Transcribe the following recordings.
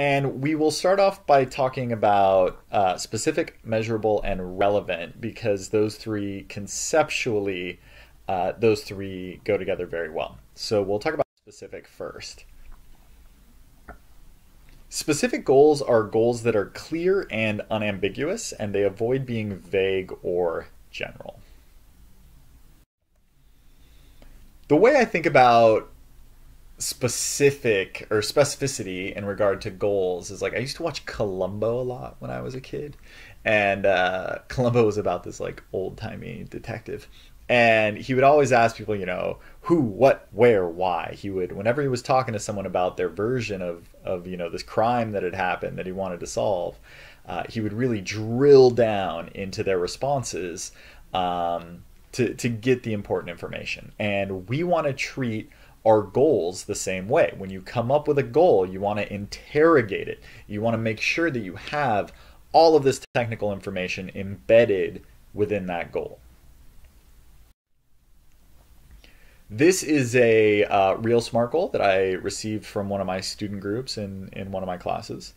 And we will start off by talking about uh, specific, measurable, and relevant because those three conceptually, uh, those three go together very well. So we'll talk about specific first. Specific goals are goals that are clear and unambiguous, and they avoid being vague or general. The way I think about specific or specificity in regard to goals is like I used to watch Columbo a lot when I was a kid, and uh, Columbo was about this like old timey detective, and he would always ask people, you know, who, what, where, why. He would, whenever he was talking to someone about their version of, of you know, this crime that had happened that he wanted to solve, uh, he would really drill down into their responses um, to, to get the important information. And we want to treat our goals the same way. When you come up with a goal, you want to interrogate it. You want to make sure that you have all of this technical information embedded within that goal. This is a uh, real SMART goal that I received from one of my student groups in, in one of my classes.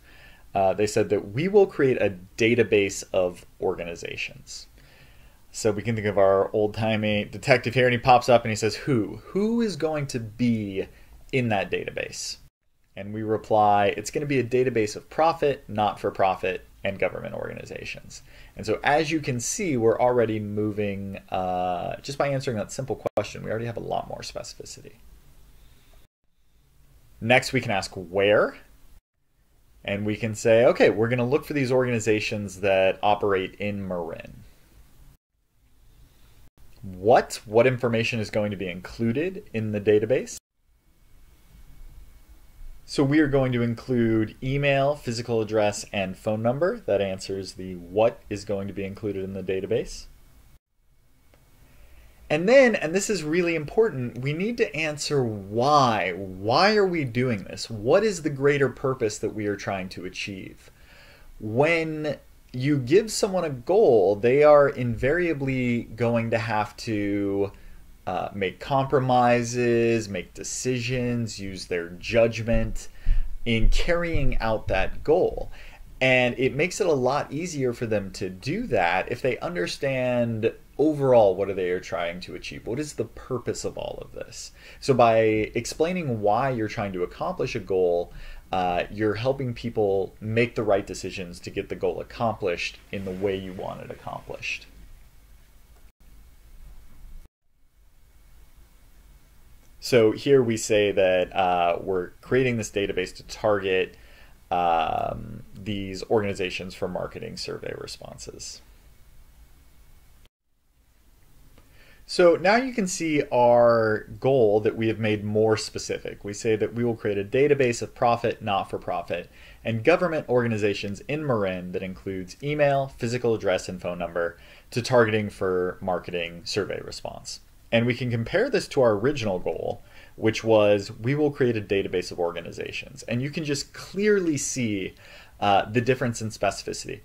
Uh, they said that we will create a database of organizations. So we can think of our old timey detective here, and he pops up and he says, Who? Who is going to be in that database? And we reply, It's going to be a database of profit, not for profit, and government organizations. And so, as you can see, we're already moving, uh, just by answering that simple question, we already have a lot more specificity. Next, we can ask where. And we can say, okay, we're going to look for these organizations that operate in Marin. What? What information is going to be included in the database? So we are going to include email, physical address, and phone number. That answers the what is going to be included in the database. And then, and this is really important, we need to answer why. Why are we doing this? What is the greater purpose that we are trying to achieve? When you give someone a goal, they are invariably going to have to uh, make compromises, make decisions, use their judgment in carrying out that goal. And it makes it a lot easier for them to do that if they understand overall what they are trying to achieve. What is the purpose of all of this? So by explaining why you're trying to accomplish a goal, uh, you're helping people make the right decisions to get the goal accomplished in the way you want it accomplished. So here we say that uh, we're creating this database to target um, these organizations for marketing survey responses. So now you can see our goal that we have made more specific. We say that we will create a database of profit, not-for-profit, and government organizations in Marin that includes email, physical address, and phone number to targeting for marketing survey response. And we can compare this to our original goal, which was we will create a database of organizations. And you can just clearly see uh, the difference in specificity.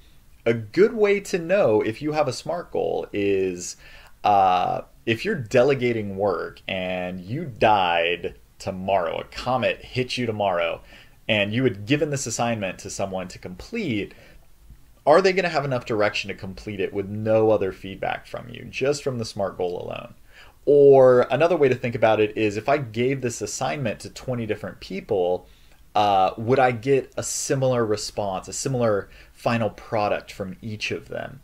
A good way to know if you have a SMART goal is uh, if you're delegating work and you died tomorrow, a comet hit you tomorrow, and you had given this assignment to someone to complete, are they going to have enough direction to complete it with no other feedback from you, just from the SMART goal alone? Or another way to think about it is if I gave this assignment to 20 different people, uh, would I get a similar response, a similar final product from each of them?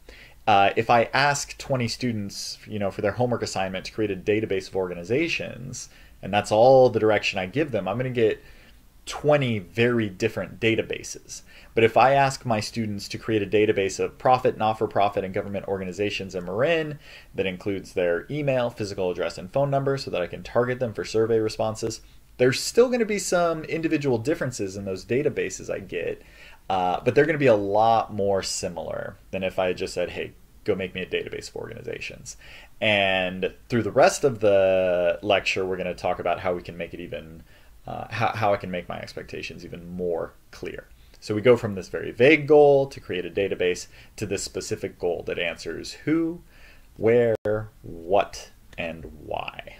Uh, if I ask 20 students, you know, for their homework assignment to create a database of organizations, and that's all the direction I give them, I'm going to get 20 very different databases. But if I ask my students to create a database of profit, not for profit, and government organizations in Marin that includes their email, physical address, and phone number so that I can target them for survey responses, there's still going to be some individual differences in those databases I get, uh, but they're going to be a lot more similar than if I just said, hey, go make me a database of organizations. And through the rest of the lecture, we're going to talk about how we can make it even, uh, how, how I can make my expectations even more clear. So we go from this very vague goal to create a database to this specific goal that answers who, where, what, and why.